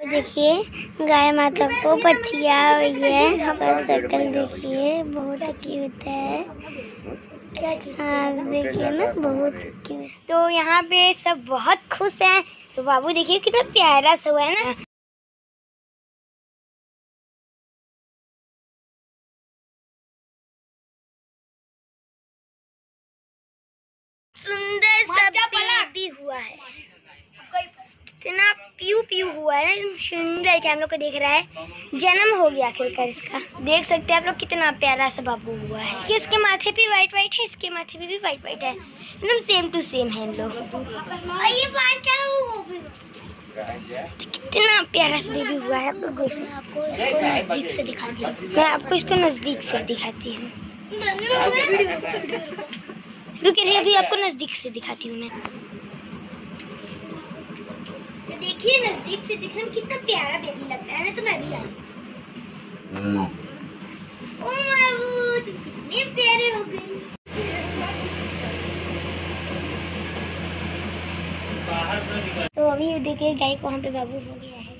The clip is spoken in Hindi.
देखिए, गाय माता को बच्चिया हुई है। पर सर्कल देखिए, बहुत क्यूट है। हाँ देखिए ना, बहुत क्यूट तो यहाँ पे सब बहुत खुश हैं। तो बाबू देखिए कितना प्यारा सा हुआ है ना। इतना प्यू प्यू हुआ है सुंदर क्या हम लोग को देख रहा है। जन्म हो गया आखिरकार इसका। देख सकते हैं आप लोग कितना प्यारा सा बाबू हुआ है। कि उसके माथे पे व्हाइट व्हाइट है, इसके माथे पे भी व्हाइट व्हाइट है। एकदम सेम टू सेम है हम लोग। कितना प्यारा सा बेबी हुआ है, आप लोग देख सकते आपको इसको नज़दीक से दिखाती हूँ। मैं आपको इसको नज़दीक से दिखाती हूँ। रुके रहिए अभी आपको नज़दीक से दिखाती हूँ मैं। देखिए नज़दीक से दिखने में कितना प्यारा बेबी लगता है ना तो मैं भी आई ओ माबूद कितने प्यारे हो गए। तो अभी देखिए गाय को वहाँ पे बाबू हो गया है।